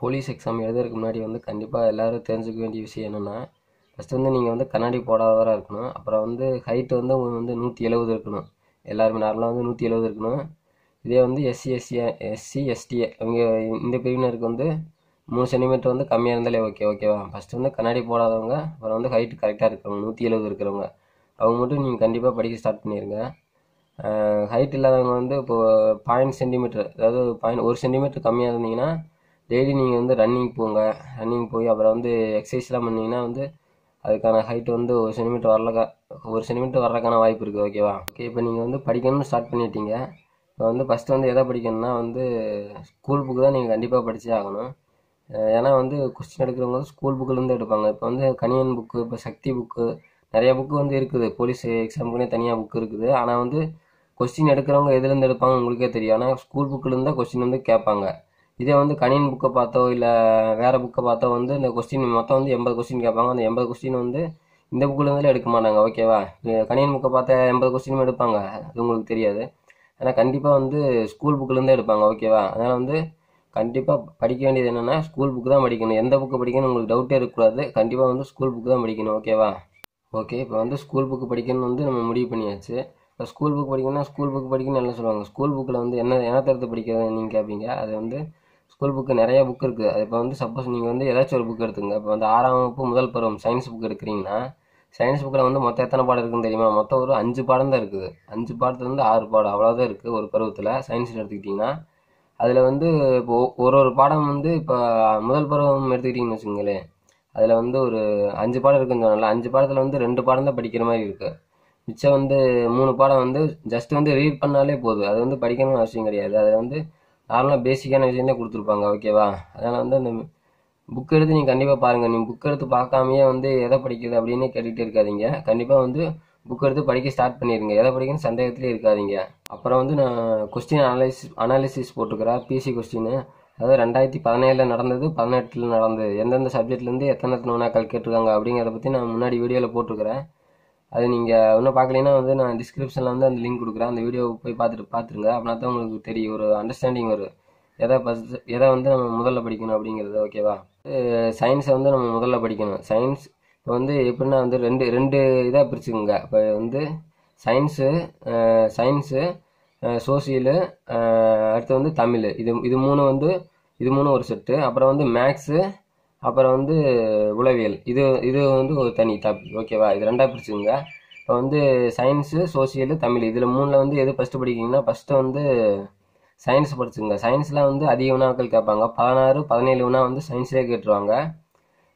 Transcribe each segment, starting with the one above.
Police exam எழுதுறதுக்கு முன்னாடி வந்து கண்டிப்பாக எல்லோரும் தெரிஞ்சுக்க வேண்டிய விஷயம் என்னென்னா ஃபஸ்ட்டு வந்து நீங்கள் வந்து கண்ணாடி போடாதவராக இருக்கணும். அப்புறம் வந்து ஹைட் வந்து உங்களுக்கு வந்து நூற்றி எழுபது இருக்கணும். எல்லாருமே நார்மலாக வந்து நூற்றி எழுபது இருக்கணும். இதே வந்து எஸ்சி எஸ்சி எஸ்சி எஸ்டி அவங்க இந்த பிரிவினருக்கு வந்து மூணு சென்டிமீட்டர் வந்து கம்மியாக இருந்தாலே ஓகே ஓகேவா ஃபஸ்ட்டு வந்து கண்ணாடி போடாதவங்க அப்புறம் வந்து ஹைட் கரெக்டாக இருக்கிறவங்க நூற்றி எழுபது இருக்கிறவங்க. அவங்க மட்டும் நீங்கள் கண்டிப்பாக படிக்க ஸ்டார்ட் பண்ணிடுங்க ஹைட் இல்லாதவங்க வந்து இப்போது பாயிண்ட் சென்டிமீட்டர் அதாவது பாயிண்ட் ஒரு சென்டிமீட்டர் கம்மியாக இருந்தீங்கன்னா டெய்லி நீங்கள் வந்து ரன்னிங் போங்க. ரன்னிங் போய் அப்புறம் வந்து எக்ஸசைஸ்லாம் பண்ணிங்கன்னா வந்து அதுக்கான ஹைட் வந்து ஒரு சென்டிமீட்டர் வரலக்கா ஒரு சென்டிமீட்டர் வர்றதுக்கான வாய்ப்பு இருக்குது ஓகேவா ஓகே இப்போ நீங்கள் வந்து படிக்கணும்னு ஸ்டார்ட் பண்ணிட்டீங்க. இப்போ வந்து ஃபஸ்ட்டு வந்து எதை படிக்கணும்னா வந்து ஸ்கூல் புக்கு தான் நீங்கள் கண்டிப்பாக படித்தே ஆகணும். ஏன்னா வந்து கொஸ்டின் எடுக்கிறவங்க வந்து ஸ்கூல் புக்கிலேருந்து எடுப்பாங்க. இப்போ வந்து கணியன் புக்கு இப்போ சக்தி புக்கு நிறைய புக்கு வந்து இருக்குது. போலீஸ் எக்ஸாமுக்குனே தனியாக புக் இருக்குது. ஆனால் வந்து கொஸ்டின் எடுக்கிறவங்க எதுலேருந்து எடுப்பாங்க உங்களுக்கே தெரியும். ஆனால் ஸ்கூல் புக்கிலேருந்து தான் கொஸ்டின் வந்து கேட்பாங்க. இதே வந்து கணியன் புக்கை பார்த்தோ இல்லை வேறு புக்கை பார்த்தோ வந்து இந்த கொஸ்டின் மொத்தம் வந்து எண்பது கொஸ்டின் கேட்பாங்க. அந்த எண்பது கொஸ்டின் வந்து இந்த புக்கிலேருந்துல எடுக்க மாட்டாங்க. ஓகேவா கணியன் புக்கை பார்த்த எண்பது கொஸ்டினும் எடுப்பாங்க. அது உங்களுக்கு தெரியாது. ஆனால் கண்டிப்பாக வந்து ஸ்கூல் புக்கிலேருந்து எடுப்பாங்க. ஓகேவா அதனால் வந்து கண்டிப்பாக படிக்க வேண்டியது என்னென்னா ஸ்கூல் புக்கு தான் படிக்கணும். எந்த புக்கு படிக்கணும் உங்களுக்கு டவுட்டே இருக்கக்கூடாது. கண்டிப்பாக வந்து ஸ்கூல் புக்கு தான் படிக்கணும். ஓகேவா ஓகே இப்போ வந்து ஸ்கூல் புக்கு படிக்கணும்னு வந்து நம்ம முடிவு பண்ணியாச்சு. இப்போ ஸ்கூல் புக் படிக்கணும்னா ஸ்கூல் புக் படிக்கணும்னு எல்லாம் சொல்லுவாங்க? ஸ்கூல் புக்கில் வந்து என்ன என்ன தரத்தை படிக்கிறது நீங்கள் கேட்பீங்க அது வந்து ஸ்கூல் புக்கு நிறைய புக் இருக்குது அது இப்போ வந்து சப்போஸ் நீங்கள் வந்து ஏதாச்சும் ஒரு புக் எடுத்துங்க இப்போ வந்து ஆறாம் வகுப்பு முதல் பருவம் சயின்ஸ் புக் எடுக்கிறீங்கன்னா சயின்ஸ் புக்கில் வந்து மொத்தம் எத்தனை பாடம் இருக்குன்னு தெரியுமா? மொத்தம் ஒரு அஞ்சு பாடம் தான் இருக்குது. அஞ்சு பாடத்துலேருந்து ஆறு பாடம் அவ்வளோதான் இருக்குது ஒரு பருவத்தில் சயின்ஸில் எடுத்துக்கிட்டிங்கன்னா. அதில் வந்து இப்போ ஒரு ஒரு பாடம் வந்து இப்போ முதல் பருவம் எடுத்துக்கிட்டிங்கன்னு வச்சுங்களேன் அதில் வந்து ஒரு அஞ்சு பாடம் இருக்குன்னு சொன்னல அஞ்சு பாடத்தில் வந்து ரெண்டு பாடம் தான் படிக்கிற மாதிரி இருக்குது மிச்சம் வந்து மூணு பாடம் வந்து ஜஸ்ட் வந்து ரீட் பண்ணாலே போதும். அது வந்து படிக்கணும்னு அவசியம் கிடையாது. அதில் வந்து நார்மலாக பேசிக்கான விஷயம் தான் கொடுத்துருப்பாங்க ஓகேவா அதனால் வந்து அந்த புக் எடுத்து நீங்கள் கண்டிப்பாக பாருங்கள் நீங்கள் புக் எடுத்து பார்க்காமையே வந்து எதை படிக்கிறது அப்படின்னு கேட்டுகிட்டே இருக்காதீங்க. கண்டிப்பாக வந்து புக் எடுத்து படிக்க ஸ்டார்ட் பண்ணிடுங்க எதை படிக்கணும் சந்தேகத்திலே இருக்காதீங்க. அப்புறம் வந்து நான் கொஸ்டின் அனலைஸ் அனாலிசிஸ் போட்டுக்கிறேன் பிசி கொஸ்டின் அதாவது ரெண்டாயிரத்தி பதினேழில் நடந்தது பதினெட்டில் நடந்தது. எந்தெந்த சப்ஜெக்ட்லேருந்து எத்தனை எத்தனை வினாக்கள் கேட்டிருக்காங்க அப்படிங்கிறத பற்றி நான் முன்னாடி வீடியோவில் போட்டிருக்கிறேன். அது நீங்கள் இன்னும் பார்க்கலன்னா வந்து நான் டிஸ்கிரிப்ஷனில் வந்து அந்த லிங்க் கொடுக்குறேன். அந்த வீடியோ போய் பார்த்துட்டு பார்த்துருங்க. அப்படின்னா தான் உங்களுக்கு தெரியும். ஒரு அண்டர்ஸ்டாண்டிங் வரும் எதை ஃபஸ்ட் எதை வந்து நம்ம முதல்ல படிக்கணும் அப்படிங்கிறது. ஓகேவா சயின்ஸை வந்து நம்ம முதல்ல படிக்கணும். சயின்ஸ் இப்போ வந்து எப்படின்னா வந்து ரெண்டு ரெண்டு இதாக பிரிச்சுக்கோங்க. இப்போ வந்து சயின்ஸு சயின்ஸு சோசியலு அடுத்து வந்து தமிழ். இது இது மூணு வந்து இது மூணு ஒரு செட்டு அப்புறம் வந்து மேக்ஸு அப்புறம் வந்து உளவியல். இது இது வந்து ஒரு தனி டாபிக் ஓகேவா இது ரெண்டாக பிரிச்சுங்க இப்போ வந்து சயின்ஸு சோசியலு தமிழ். இதில் மூணில் வந்து எது ஃபஸ்ட்டு படிக்கிறீங்கன்னா ஃபஸ்ட்டு வந்து சயின்ஸ் படிச்சுங்க சயின்ஸில் வந்து அதிக வினாக்கள் கேட்பாங்க. பதினாறு பதினேழு வினா வந்து சயின்ஸ்லேயே கேட்டுருவாங்க.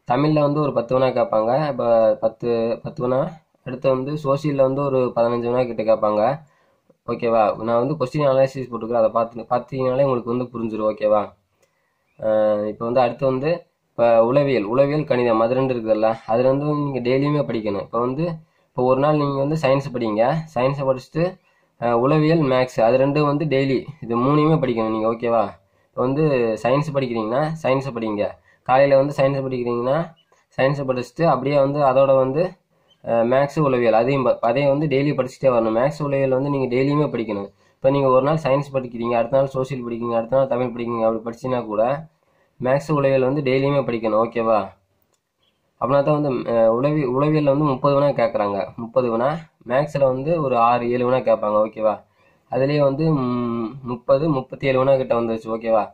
தமிழில் வந்து ஒரு பத்து வினா கேட்பாங்க. இப்போ பத்து பத்து வினா. அடுத்து வந்து சோசியலில் வந்து ஒரு பதினஞ்சு வினா கிட்ட கேட்பாங்க. ஓகேவா நான் வந்து கொஸ்டின் அனாலிசிஸ் போட்டுக்கிறேன். அதை பார்த்து பார்த்தீங்கனாலே உங்களுக்கு வந்து புரிஞ்சிடும் ஓகேவா இப்போ வந்து அடுத்து வந்து இப்போ உளவியல் உளவியல் கணிதம் அது ரெண்டு இருக்குதுல்ல. அது வந்து நீங்கள் டெய்லியுமே படிக்கணும். இப்போ வந்து இப்போ ஒரு நாள் நீங்கள் வந்து சயின்ஸ் படிங்க. சயின்ஸை படிச்சுட்டு உளவியல் மேக்ஸ் அது ரெண்டும் வந்து டெய்லி இது மூணையுமே படிக்கணும் நீங்கள் ஓகேவா இப்போ வந்து சயின்ஸ் படிக்கிறீங்கன்னா சயின்ஸை படிங்க. காலையில் வந்து சயின்ஸ் படிக்கிறீங்கன்னா சயின்ஸை படிச்சுட்டு அப்படியே வந்து அதோட வந்து மேக்ஸ் உளவியல் அதையும் அதையும் வந்து டெய்லி படிச்சுட்டே வரணும். மேக்ஸ் உளவியல் வந்து நீங்கள் டெய்லியுமே படிக்கணும். இப்போ நீங்கள் ஒரு நாள் சயின்ஸ் படிக்கிறீங்க அடுத்த நாள் சோஷியல் படிக்கிறீங்க அடுத்த நாள் தமிழ் படிக்கிறீங்க அப்படி படிச்சினா கூட மேக்ஸ் உளவியல் வந்து டெய்லியுமே படிக்கணும் ஓகேவா அப்படின்னா தான் வந்து உளவி உளவியலில் வந்து முப்பது வினா கேட்குறாங்க முப்பது வினா மேக்ஸில் வந்து ஒரு ஆறு ஏழு வினா கேட்பாங்க ஓகேவா அதுலேயே வந்து முப்பது முப்பத்தி ஏழு வினா கிட்ட வந்துருச்சு ஓகேவா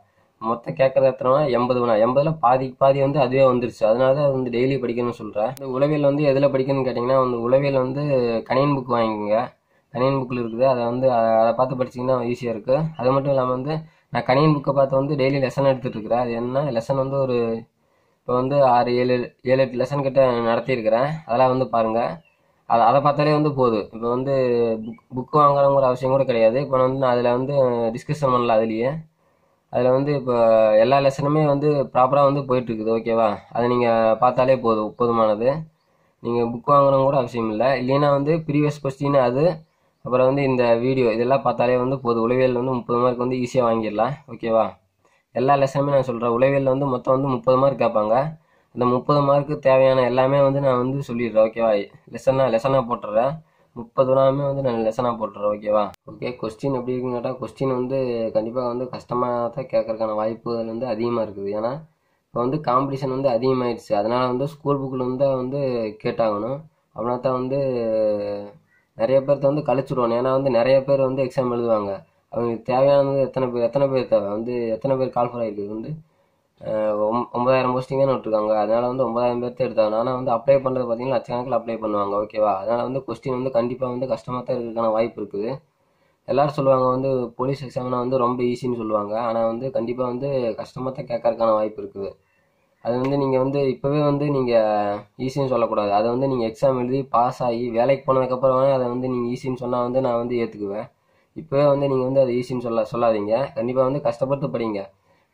மொத்தம் கேட்குறது எத்தனை எண்பது வினா. எண்பதுல பாதி பாதி வந்து அதுவே வந்துருச்சு. அதனால தான் அது வந்து டெய்லி படிக்கணும்னு சொல்கிறேன் இந்த உளவியல் வந்து எதில் படிக்கணும்னு கேட்டிங்கன்னா வந்து உளவியல் வந்து கணியன் புக் வாங்கிக்கோங்க. கணியன் புக்கில் இருக்குது. அதை வந்து அதை பார்த்து படிச்சிங்கன்னா ஈஸியாக இருக்குது அது மட்டும் இல்லாமல் வந்து நான் கணியன் புக்கை பார்த்து வந்து டெய்லி லெசன் எடுத்துகிட்டு இருக்கிறேன். அது என்ன லெசன் வந்து ஒரு இப்போ வந்து ஆறு ஏழு ஏழு எட்டு லெசன் கிட்ட நடத்தியிருக்கிறேன். அதெல்லாம் வந்து பாருங்கள் அதை அதை பார்த்தாலே வந்து போதும். இப்போ வந்து புக் புக் வாங்குறவங்கிற அவசியம் கூட கிடையாது. இப்போ வந்து நான் அதில் வந்து டிஸ்கஷன் பண்ணல அதுலேயே. அதில் வந்து இப்போ எல்லா லெசனுமே வந்து ப்ராப்பராக வந்து போயிட்டுருக்குது. ஓகேவா அதை நீங்கள் பார்த்தாலே போதும் போதுமானது. நீங்கள் புக் வாங்கணும் கூட அவசியம் இல்லை. இல்லைன்னா வந்து ப்ரீவியஸ் கொஸ்டின் அது அப்புறம் வந்து இந்த வீடியோ இதெல்லாம் பார்த்தாலே வந்து போதும். உளவியல் வந்து முப்பது மார்க் வந்து ஈஸியாக வாங்கிடலாம். ஓகேவா எல்லா லெசனுமே நான் சொல்கிறேன் உளவியலில் வந்து மொத்தம் வந்து முப்பது மார்க் கேட்பாங்க. அந்த முப்பது மார்க்கு தேவையான எல்லாமே வந்து நான் வந்து சொல்லிடுறேன். ஓகேவா லெசனாக லெசனாக போட்டுறேன் முப்பது நாளுமே வந்து நான் லெசனாக போட்டுறேன் ஓகேவா ஓகே கொஸ்டின் எப்படி இருக்குன்னு கேட்டால் கொஸ்டின் வந்து கண்டிப்பாக வந்து கஷ்டமாக தான் கேட்கறதுக்கான வாய்ப்புகள் வந்து அதிகமாக இருக்குது. ஏன்னா இப்போ வந்து காம்படிஷன் வந்து அதிகமாயிடுச்சு. அதனால் வந்து ஸ்கூல் புக்கில் வந்து வந்து கேட்டாகணும். அப்படின்னா தான் வந்து நிறைய பேர்த்த வந்து கழிச்சிடுவாங்க ஏன்னா வந்து நிறைய பேர் வந்து எக்ஸாம் எழுதுவாங்க. அவங்களுக்கு தேவையானது எத்தனை பேர் எத்தனை பேர் தேவை? வந்து எத்தனை பேர் கால்ஃபர் ஆகிருக்கு வந்து ஒன்பதாயிரம் போஸ்டிங் தான் விட்டுருக்காங்க. அதனால வந்து ஒன்பதாயிரம் பேர்த்து எடுத்தாங்க. ஆனால் வந்து அப்ளை பண்ணுறது பார்த்தீங்கன்னா லட்சக்கணக்கில் அப்ளை பண்ணுவாங்க. ஓகேவா அதனால் வந்து கொஸ்டின் வந்து கண்டிப்பாக வந்து கஷ்டமாக தான் இருக்கிறதுக்கான வாய்ப்பு இருக்குது. எல்லோரும் சொல்லுவாங்க வந்து போலீஸ் எக்ஸாம்னா வந்து ரொம்ப ஈஸின்னு சொல்லுவாங்க. ஆனால் வந்து கண்டிப்பாக வந்து கஷ்டமாக தான் கேட்கறதுக்கான வாய்ப்பு இருக்குது. அது வந்து நீங்கள் வந்து இப்போவே வந்து நீங்கள் ஈஸின்னு சொல்லக்கூடாது. அதை வந்து நீங்கள் எக்ஸாம் எழுதி பாஸ் ஆகி வேலைக்கு போனதுக்கப்புறம் வேணால் அதை வந்து நீங்கள் ஈஸின்னு சொன்னால் வந்து நான் வந்து ஏற்றுக்குவேன் இப்போவே வந்து நீங்கள் வந்து அதை ஈஸின்னு சொல்ல சொல்லாதீங்க. கண்டிப்பாக வந்து கஷ்டப்பட்டு படிங்க.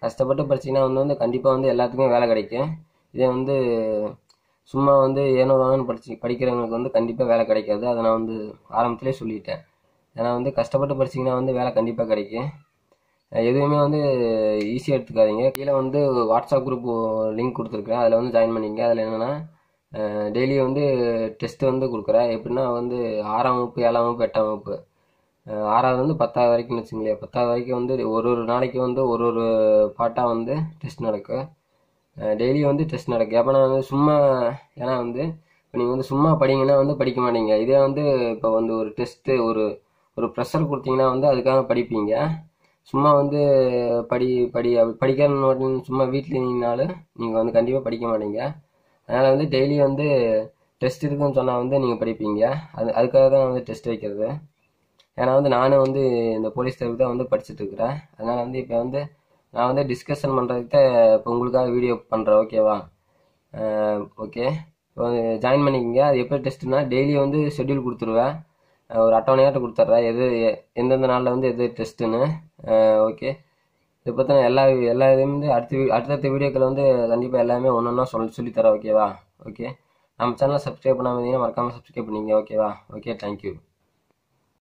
கஷ்டப்பட்டு படிச்சீங்கன்னா வந்து வந்து கண்டிப்பாக வந்து எல்லாத்துக்கும் வேலை கிடைக்கும். இதே வந்து சும்மா வந்து ஏனோ தானோன்னு படிச்சு படிக்கிறவங்களுக்கு வந்து கண்டிப்பாக வேலை கிடைக்காது. அதை நான் வந்து ஆரம்பத்திலே சொல்லிட்டேன். ஏன்னா வந்து கஷ்டப்பட்டு படிச்சீங்கன்னா வந்து வேலை கண்டிப்பாக கிடைக்கும். எதுவுமே வந்து ஈஸியாக எடுத்துக்காதீங்க. கீழே வந்து வாட்ஸ்அப் குரூப் லிங்க் கொடுத்துருக்கேன் அதில் வந்து ஜாயின் பண்ணிங்க அதில் என்னென்னா டெய்லி வந்து டெஸ்ட்டு வந்து கொடுக்குறேன். எப்படின்னா வந்து ஆறாம் வகுப்பு ஏழாம் வகுப்பு எட்டாம் வகுப்பு. ஆறாவது வந்து பத்தாவது வரைக்கும்னு வச்சுங்களேன். பத்தாவது வரைக்கும் வந்து ஒரு ஒரு நாளைக்கு வந்து ஒரு ஒரு பாட்டாக வந்து டெஸ்ட் நடக்கும். டெய்லி வந்து டெஸ்ட் நடக்கும். அப்போ நான் வந்து சும்மா ஏன்னா வந்து இப்போ நீங்கள் வந்து சும்மா படிங்கன்னா வந்து படிக்க மாட்டீங்க. இதே வந்து இப்போ வந்து ஒரு டெஸ்ட்டு ஒரு ஒரு ப்ரெஷர் கொடுத்தீங்கன்னா வந்து அதுக்காக படிப்பீங்க. சும்மா வந்து படி படி அப்படி படிக்கணும் சும்மா வீட்டில் இருந்தீங்கனாலும் நீங்கள் வந்து கண்டிப்பாக படிக்க மாட்டீங்க. அதனால் வந்து டெய்லி வந்து டெஸ்ட் இருக்குன்னு சொன்னால் வந்து நீங்கள் படிப்பீங்க. அது அதுக்காக தான் வந்து டெஸ்ட் வைக்கிறது. ஏன்னா வந்து நானும் வந்து இந்த போலீஸ் தேர்வு தான் வந்து படிச்சுட்டு இருக்கிறேன். அதனால் வந்து இப்போ வந்து நான் வந்து டிஸ்கஷன் பண்ணுறதுக்கு தான் இப்போ உங்களுக்காக வீடியோ பண்ணுறேன் ஓகேவா ஓகே இப்போ ஜாயின் பண்ணிக்கோங்க. அது எப்போ டெஸ்ட்னா டெய்லி வந்து ஷெட்யூல் கொடுத்துருவேன். ஒரு அட்டவணையாட்டு கொடுத்துட்றேன் எது எந்தெந்த நாளில் வந்து எது டெஸ்ட்டுன்னு. ஓகே. இதை பற்றின எல்லா எல்லா இதையும் வந்து அடுத்த அடுத்தடுத்த வீடியோக்கள் வந்து கண்டிப்பாக எல்லாமே ஒன்று ஒன்றா சொல்லி சொல்லித்தரேன். ஓகேவா? ஓகே. நம்ம சேனலை சப்ஸ்கிரைப் பண்ணாமல் இருந்தீங்கன்னா மறக்காமல் சப்ஸ்கிரைப் பண்ணிங்க ஓகேவா? Okay thank you